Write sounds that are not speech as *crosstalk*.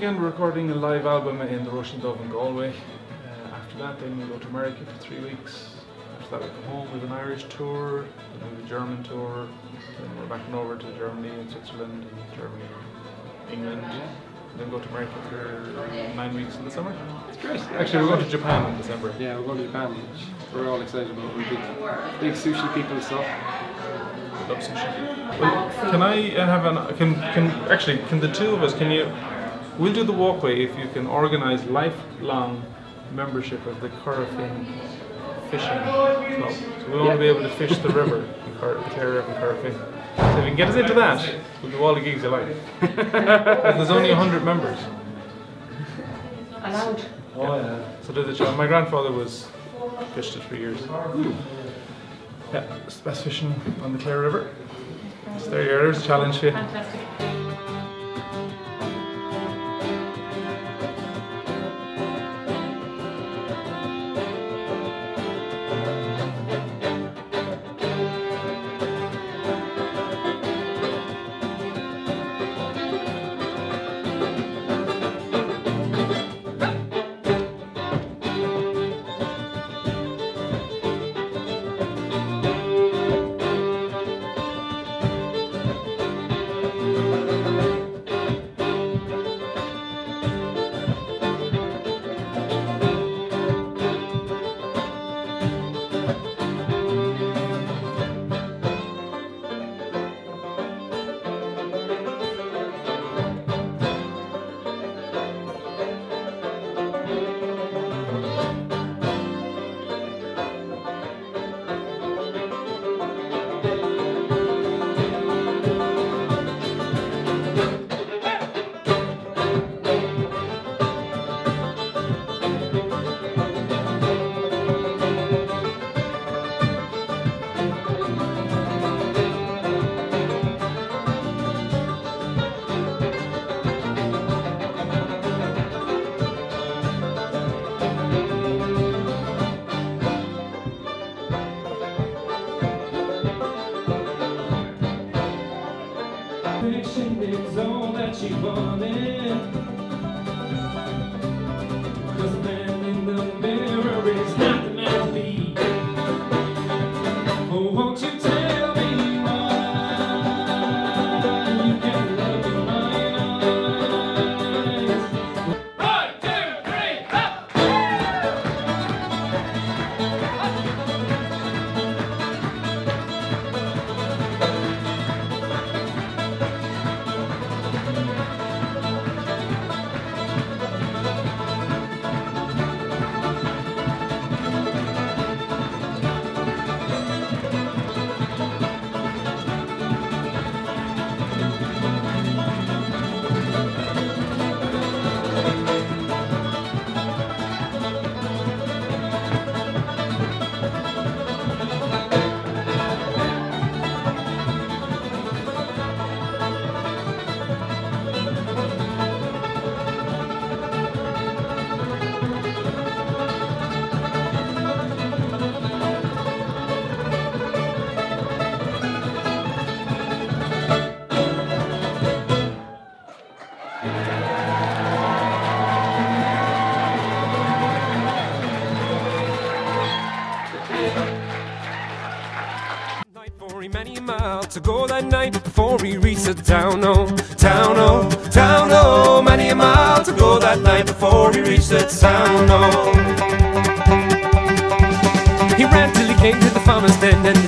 we're recording a live album in the Róisín Dubh in Galway. Uh, after that, then we go to America for three weeks. After that, we come home. We have an Irish tour, then we have a German tour. Then we're back and over to Germany and Switzerland and Germany, and England. Then go to America for nine weeks in the summer. It's great. Actually, we're going to Japan in December. Yeah, we're going to Japan, which we're all excited about. We're big, big sushi people, so Love sushi. Well, can I have an? Can can actually can the two of us? Can you? We'll do the walkway if you can organise lifelong membership of the Corofin Fishing Club. So we want to be able to fish the river in Cor- the Clare River in Corofin. So if you can get us into that, we'll do all the gigs you like. *laughs* There's only hundred members. Allowed. Oh yeah. So there's a chance. My grandfather was fished it for years. Yeah, it's the best fishing on the Clare River. So there you are. There's a challenge for you. Fantastic. You wanted. To go that night before he reached the town, oh, town, oh, town, oh, many a mile to go that night before he reached the town, oh. He ran till he came to the farmer's den and